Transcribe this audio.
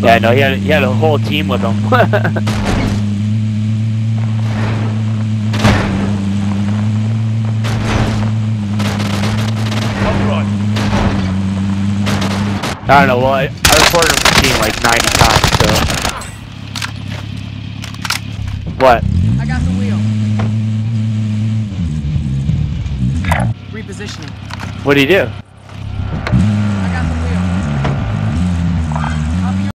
Yeah, no, he had he had a whole team with him. I don't know. Well, I, I reported him for team like 90 times. So what? I got the wheel. Repositioning. What do you do?